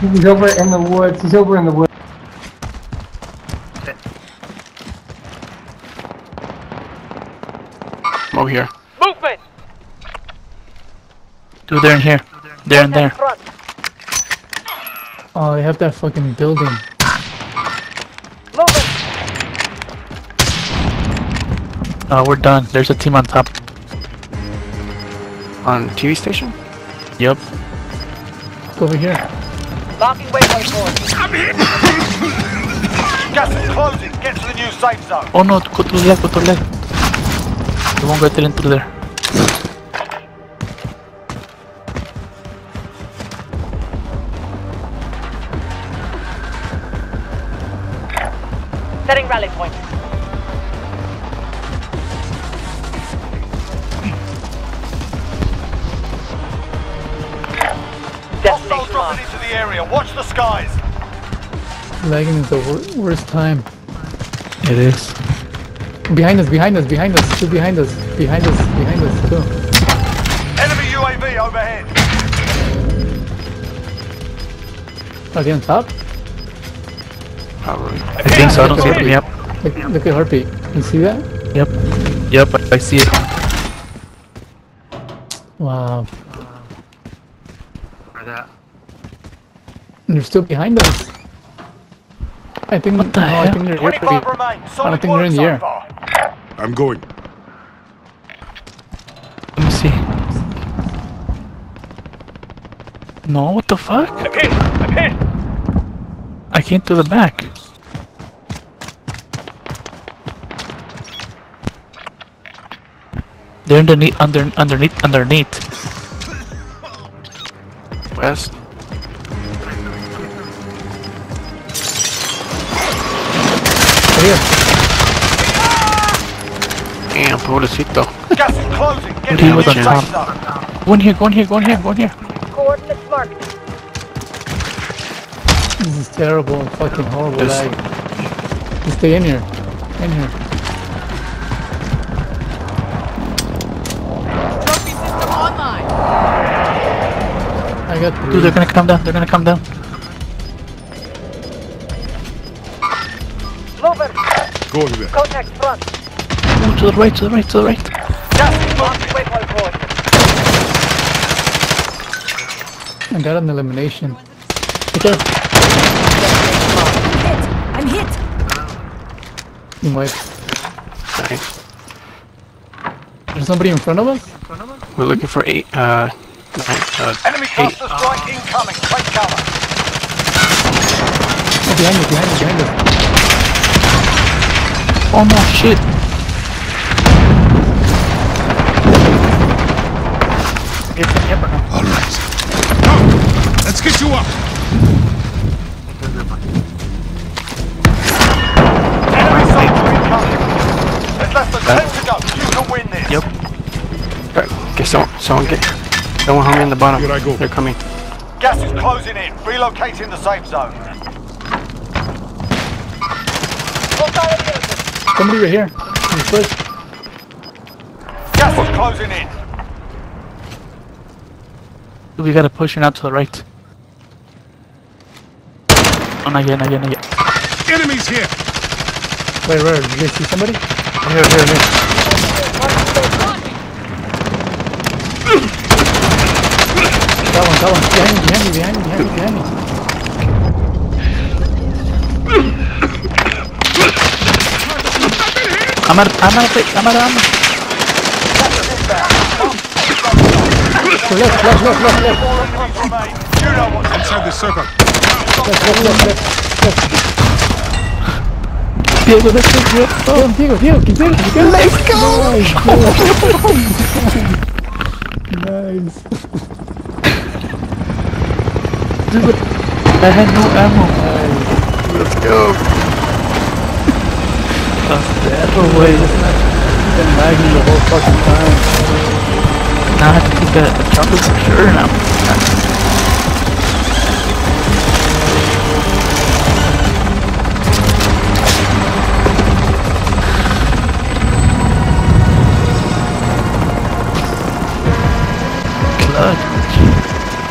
He's over in the woods. He's over in the woods. I'm over here. Movement! Two there and here. There and there. Oh, they have that fucking building. Movement! Uh, we're done. There's a team on top. On TV station? Yep. Go over here. Marking waypoint point. Gas is closing. Get to the new safe zone. Oh no, go to the left, go to the left. They won't get into there. Setting rally point. The area. Watch the skies. Lagging is the wor- worst time. It is. Behind us, behind us, behind us, two behind us, behind us, behind us, two. Enemy UAV overhead. Are they on top? Probably. I think so. I don't see them. Yep. Look, look at Heartbeat. You see that? Yep. Yep, I- I see it. Wow. Where that? They're still behind us. I think. What the no, I hell? think they're 25 Heartbeat. remain. Solid think they're in the air. I'm going. Let me see. No, what the fuck? I'm hit. I'm hit. I came to the back. They're underneath, under, underneath, underneath. West. Right here. Damn, pobrecito. Gas is closing. Get What to you the with new the safe top? Go in here, go in here, go in here, go in here. Coordinates marked. This is terrible. Fucking horrible This- lag. Just stay in here. In here. Trophy system online. I got three. Dude, they're gonna come down, they're gonna come down. Going there. Contact front. Oh, to the right, to the right, to the right. Gas is Marking closing. waypoint point. I got an elimination. Be careful. I'm hit. You might. Nice. There's somebody in front of us? We're looking for eight, uh, nine, uh, Enemy eight. cluster strike incoming. Take cover. Oh, behind us, behind us, behind us. Oh no, shit. It's a camera. All right. Come. Let's get you up. Enemy soldier incoming. There's less than 10 to go. You can win this. Yep. Alright, get someone, someone get, someone help me in the bottom. Here I go. They're coming. Gas is closing in. Relocating the safe zone. Somebody right here. In the first. Gas is closing in. We gotta push her out to the right. Oh, not yet, not yet, not yet. Enemies here. Wait, where? Did you guys see somebody? Here, here, here. That one, that one. Behind me, behind me, behind me, behind me, behind me. I'm out, I'm out of I'm out of ammo. So left, left, left, left, left. Four enemies remain. You know what's Inside the circle. Left, left, left, left. Diego, let's go, Diego. Oh, Diego, Diego, keep it, keep it. Let's go! Nice. dude. I had no ammo. Let's go. That's the. Been lagging the whole fucking time. Now I have to take a, a chocolate for sure now.